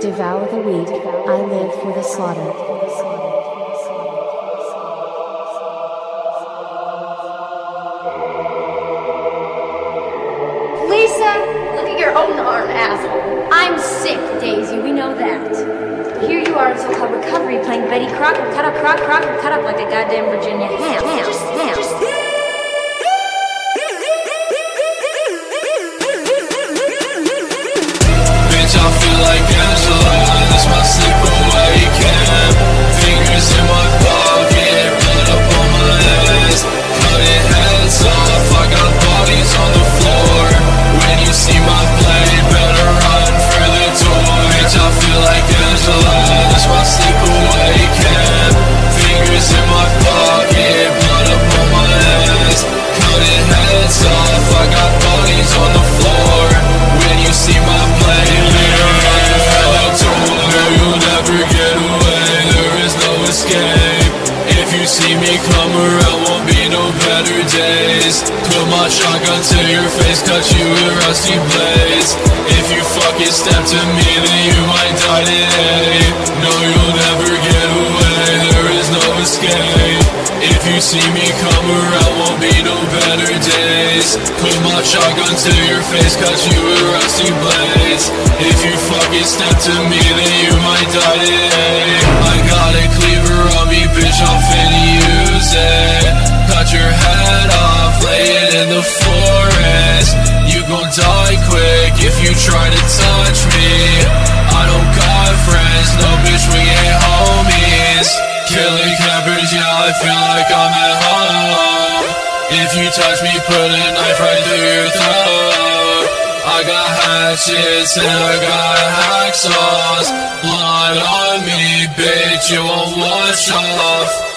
Devour the wheat, I live for the slaughter. Lisa, your own arm, asshole. I'm sick, Daisy, we know that. Here you are in so-called recovery playing Betty Crocker, cut up, crock, crocker, cut up like a goddamn Virginia ham. Ham, ham. Me come around, won't be no better days. Put my shotgun to your face, cut you with rusty blades. If you fucking step to me, then you might die today. No, you'll never get away, there is no escape. If you see me come around, won't be no better days. Put my shotgun to your face, cut you with rusty blades. If you fucking step to me, then you might die today. I got a cleaver you try to touch me. I don't got friends, no bitch, we ain't homies. Killing campers, yeah, I feel like I'm at home. If you touch me, put a knife right through your throat. I got hatchets and I got hacksaws. Blood on me, bitch, you won't wash off.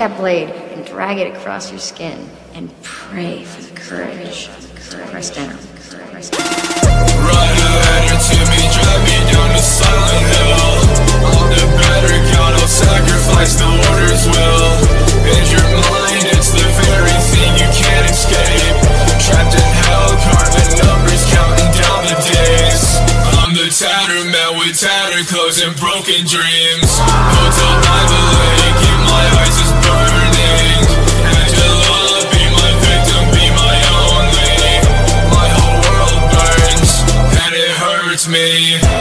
That blade and drag it across your skin and pray for the courage to press down. Press down. Run ahead to me, drive me down to Silent Hill. On the better count, I'll sacrifice the order's will. In your mind, it's the very thing you can't escape. Trapped in hell, carving numbers, counting down the days. I'm the tattered man with tattered clothes and broken dreams. Hotel by the lake, me.